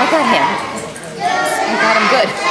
I got him. I got him good.